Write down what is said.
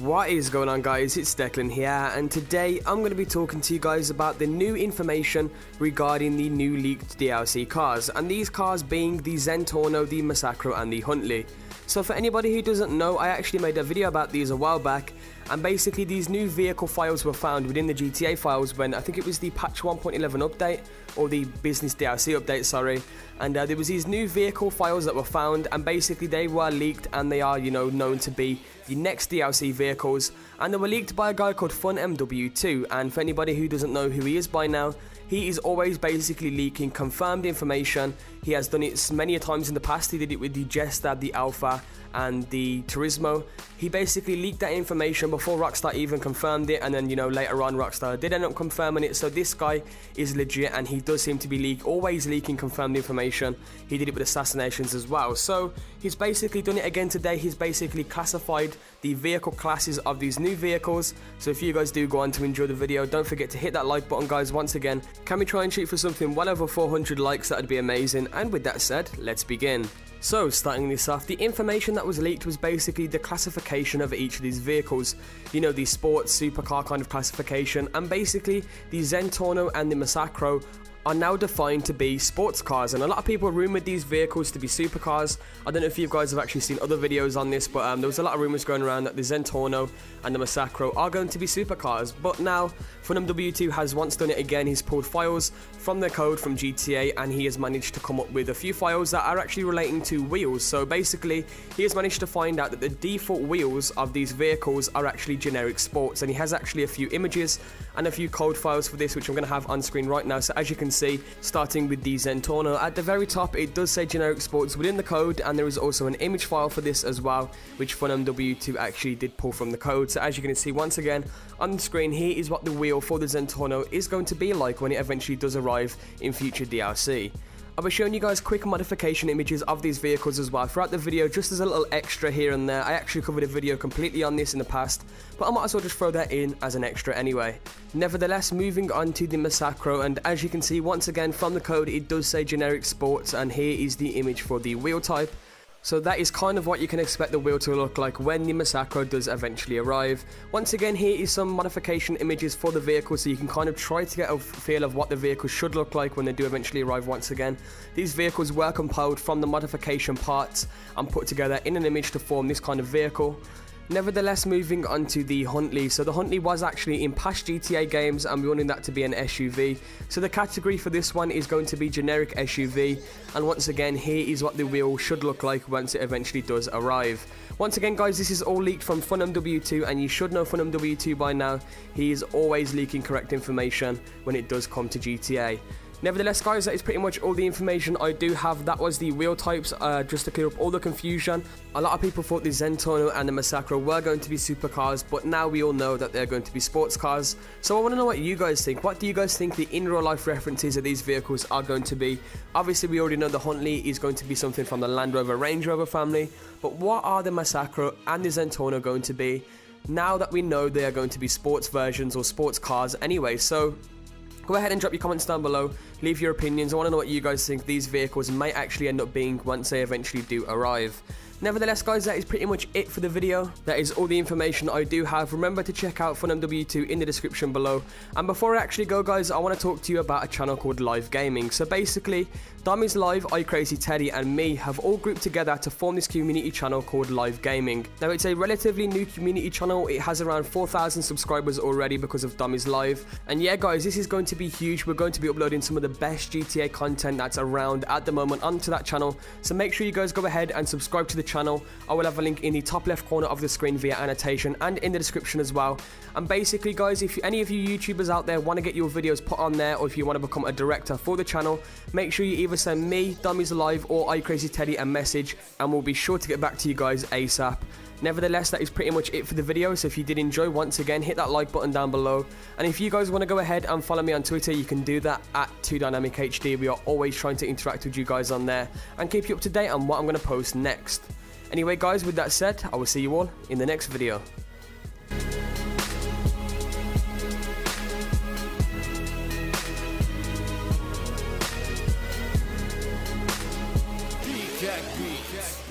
What is going on guys, it's Declan here and today I'm going to be talking to you guys about the new information regarding the new leaked DLC cars and these cars being the Zentorno, the Massacro and the Huntley. So for anybody who doesn't know, I actually made a video about these a while back and basically these new vehicle files were found within the GTA files when I think it was the patch 1.11 update or the business DLC update sorry. And uh, there was these new vehicle files that were found and basically they were leaked and they are you know known to be the next DLC vehicles. And they were leaked by a guy called FunMW2 and for anybody who doesn't know who he is by now he is always basically leaking confirmed information. He has done it many times in the past. He did it with the Jester, the Alpha, and the Turismo. He basically leaked that information before Rockstar even confirmed it, and then you know later on Rockstar did end up confirming it. So this guy is legit, and he does seem to be leak always leaking confirmed information. He did it with assassinations as well. So he's basically done it again today. He's basically classified the vehicle classes of these new vehicles. So if you guys do go on to enjoy the video, don't forget to hit that like button, guys. Once again, can we try and shoot for something well over 400 likes? That'd be amazing. And with that said, let's begin. So, starting this off, the information that was leaked was basically the classification of each of these vehicles. You know, the sports, supercar kind of classification, and basically the Zentorno and the Massacro are now defined to be sports cars and a lot of people rumoured these vehicles to be supercars. I don't know if you guys have actually seen other videos on this but um, there was a lot of rumours going around that the Zentorno and the Massacro are going to be supercars but now FunMW2 has once done it again, he's pulled files from their code from GTA and he has managed to come up with a few files that are actually relating to wheels. So basically he has managed to find out that the default wheels of these vehicles are actually generic sports and he has actually a few images and a few code files for this which I'm going to have on screen right now. So as you can see, starting with the Zentorno, at the very top it does say generic sports within the code and there is also an image file for this as well which FunMW2 actually did pull from the code. So as you can see once again on the screen here is what the wheel for the Zentorno is going to be like when it eventually does arrive in future DLC. I'll be showing you guys quick modification images of these vehicles as well throughout the video just as a little extra here and there. I actually covered a video completely on this in the past but I might as well just throw that in as an extra anyway. Nevertheless moving on to the Massacro and as you can see once again from the code it does say generic sports and here is the image for the wheel type so that is kind of what you can expect the wheel to look like when the Massacro does eventually arrive. Once again, here is some modification images for the vehicle so you can kind of try to get a feel of what the vehicle should look like when they do eventually arrive once again. These vehicles were compiled from the modification parts and put together in an image to form this kind of vehicle. Nevertheless, moving on to the Huntley. So the Huntley was actually in past GTA games and we wanted that to be an SUV. So the category for this one is going to be generic SUV. And once again, here is what the wheel should look like once it eventually does arrive. Once again, guys, this is all leaked from FunMW2 and you should know FunMW2 by now. He is always leaking correct information when it does come to GTA. Nevertheless, guys, that is pretty much all the information I do have. That was the wheel types, uh, just to clear up all the confusion. A lot of people thought the Zentorno and the Massacro were going to be supercars, but now we all know that they're going to be sports cars. So I want to know what you guys think. What do you guys think the in real life references of these vehicles are going to be? Obviously, we already know the Huntley is going to be something from the Land Rover Range Rover family, but what are the Massacro and the Zentorno going to be? Now that we know they are going to be sports versions or sports cars anyway, so Go ahead and drop your comments down below, leave your opinions, I want to know what you guys think. These vehicles might actually end up being once they eventually do arrive. Nevertheless guys, that is pretty much it for the video. That is all the information I do have. Remember to check out FunMW2 in the description below. And before I actually go guys, I want to talk to you about a channel called Live Gaming. So basically, DomisLive, iCrazy Teddy and me have all grouped together to form this community channel called Live Gaming. Now it's a relatively new community channel, it has around 4,000 subscribers already because of DomisLive. And yeah guys, this is going to be huge, we're going to be uploading some of the best GTA content that's around at the moment onto that channel. So make sure you guys go ahead and subscribe to the channel. I will have a link in the top left corner of the screen via annotation and in the description as well. And basically guys, if any of you YouTubers out there want to get your videos put on there or if you want to become a director for the channel, make sure you either send me, Dummies Alive, or iCrazy Teddy a message, and we'll be sure to get back to you guys ASAP. Nevertheless, that is pretty much it for the video, so if you did enjoy, once again, hit that like button down below. And if you guys want to go ahead and follow me on Twitter, you can do that at 2dynamichd. We are always trying to interact with you guys on there and keep you up to date on what I'm going to post next. Anyway guys, with that said, I will see you all in the next video. Jack Beats.